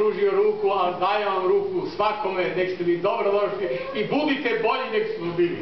pružio ruku, a dajam vam ruku svakome, nek ste vi dobro došli i budite bolji nek smo bili.